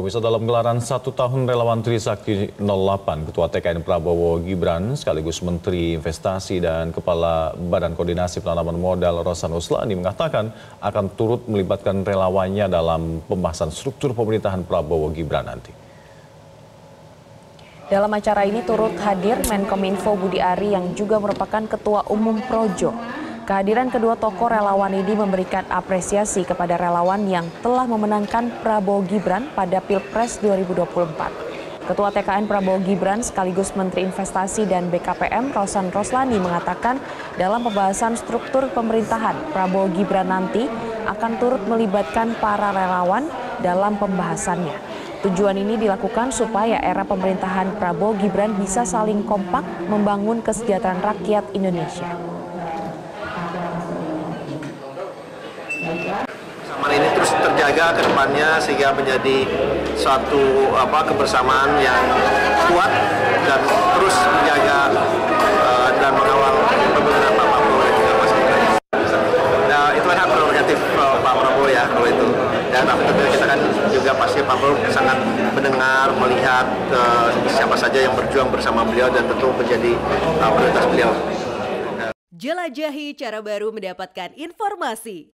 Pemirsa dalam gelaran satu tahun relawan Trisakti 08, Ketua TKN Prabowo Gibran sekaligus Menteri Investasi dan Kepala Badan Koordinasi Penanaman Modal Rosan Uslani mengatakan akan turut melibatkan relawannya dalam pembahasan struktur pemerintahan Prabowo Gibran nanti. Dalam acara ini turut hadir Menkominfo Budi Ari yang juga merupakan Ketua Umum Projo. Kehadiran kedua tokoh relawan ini memberikan apresiasi kepada relawan yang telah memenangkan Prabowo Gibran pada Pilpres 2024. Ketua TKN Prabowo Gibran sekaligus Menteri Investasi dan BKPM Rosan Roslani mengatakan dalam pembahasan struktur pemerintahan Prabowo Gibran nanti akan turut melibatkan para relawan dalam pembahasannya. Tujuan ini dilakukan supaya era pemerintahan Prabowo Gibran bisa saling kompak membangun kesejahteraan rakyat Indonesia. Kebersamaan ini terus terjaga ke depannya sehingga menjadi suatu apa kebersamaan yang kuat dan terus menjaga uh, dan mengawal pemerintahan Pak Prabowo dan juga Mas Gibran. Nah, itu hak prerogatif uh, Pak Prabowo ya kalau itu. Dan tapi tentunya kita kan juga pasti Pak Prabowo sangat mendengar, melihat uh, siapa saja yang berjuang bersama beliau dan tentu menjadi uh, prioritas beliau. Jelajahi cara baru mendapatkan informasi.